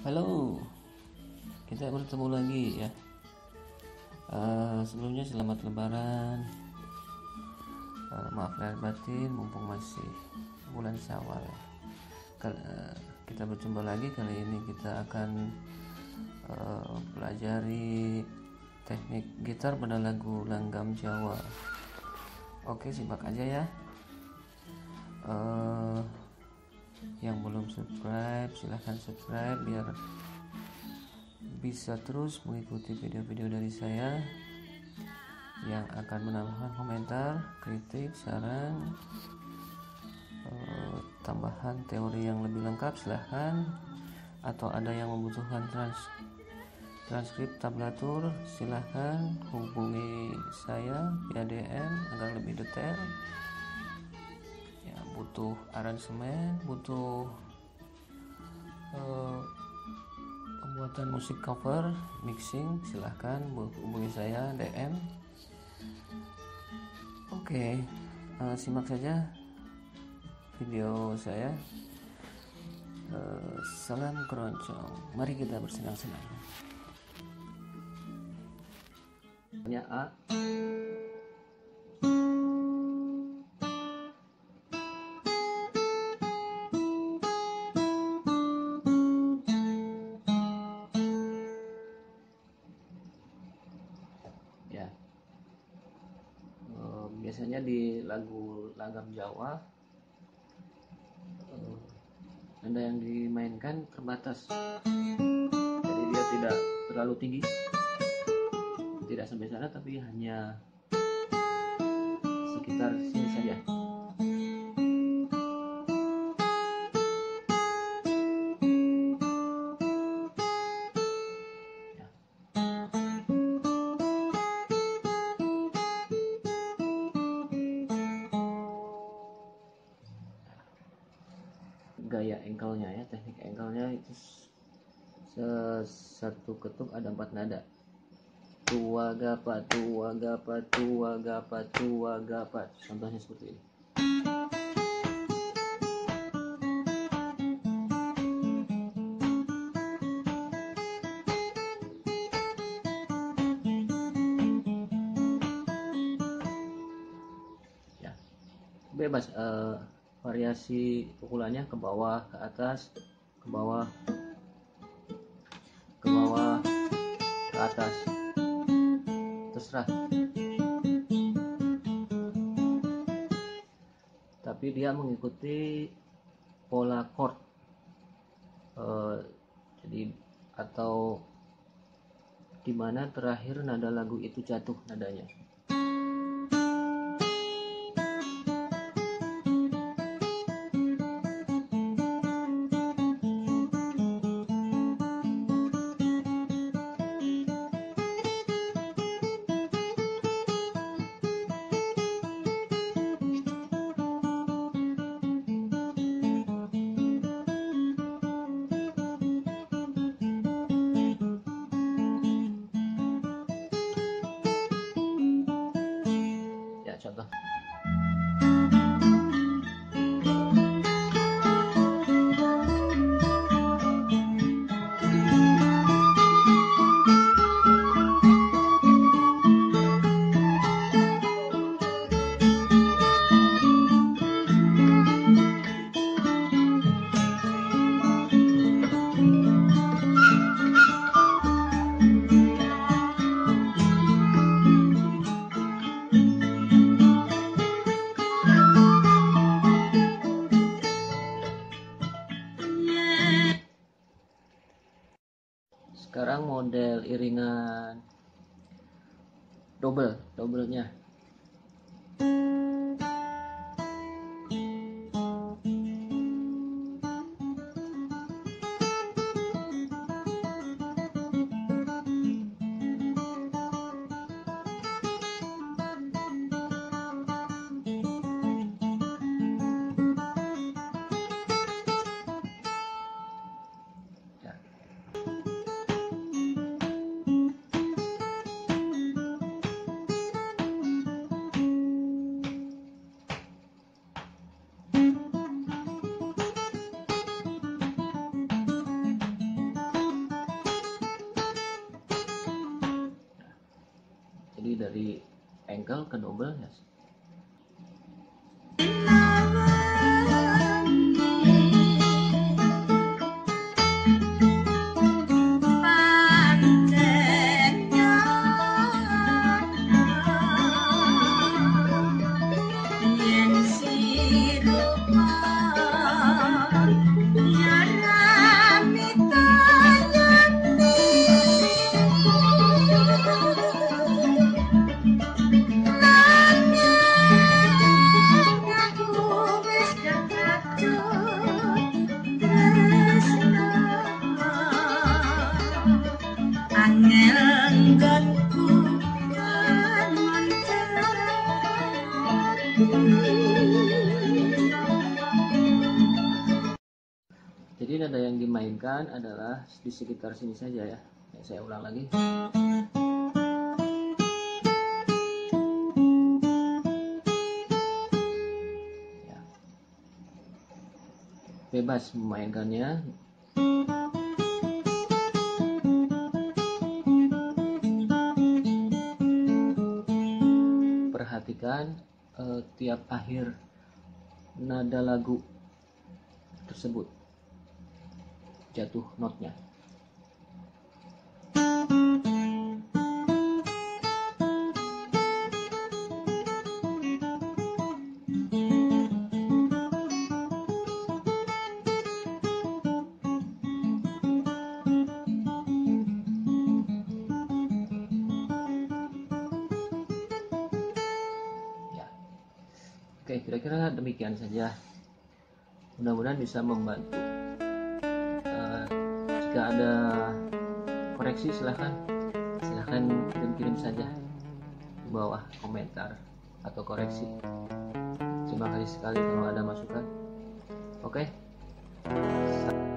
Halo, kita bertemu lagi ya. Uh, sebelumnya selamat Lebaran. Uh, maaf lahir batin, mumpung masih bulan Syawal. Uh, kita berjumpa lagi kali ini kita akan uh, pelajari teknik gitar pada lagu langgam Jawa. Oke, simak aja ya. Uh, yang belum subscribe silahkan subscribe biar bisa terus mengikuti video-video dari saya yang akan menambahkan komentar, kritik, saran, eh, tambahan teori yang lebih lengkap silahkan. Atau ada yang membutuhkan trans transkrip tablatur silahkan hubungi saya via DM agar lebih detail butuh aransemen butuh uh, pembuatan musik cover mixing silahkan hubungi saya DM oke okay, uh, eh, simak saja video saya. Uh, salam keroncong. Mari kita bersenang-senang. A biasanya di lagu langgam Jawa nada yang dimainkan terbatas. Jadi dia tidak terlalu tinggi. Tidak sampai sana tapi hanya sekitar sini saja gaya engkelnya ya teknik engkelnya itu satu ketuk ada empat nada. Tua gapa tua gapa tua gapa tua gapa. Contohnya seperti ini. Ya. Bebas uh, variasi pukulannya ke bawah ke atas ke bawah ke bawah ke atas. Terserah. Tapi dia mengikuti pola chord. Uh, jadi atau di mana terakhir nada lagu itu jatuh nadanya model iringan double doublenya jadi dari ankle ke double ya Jadi nada yang dimainkan adalah di sekitar sini saja ya. ya saya ulang lagi. Ya. Bebas memainkannya. Perhatikan eh, tiap akhir nada lagu tersebut jatuh notnya. Ya. Oke, kira-kira demikian saja. Mudah-mudahan bisa membantu jika ada koreksi silahkan. Silahkan kirim-kirim saja di bawah komentar atau koreksi. Terima kasih sekali kalau ada masukan. Oke? okay?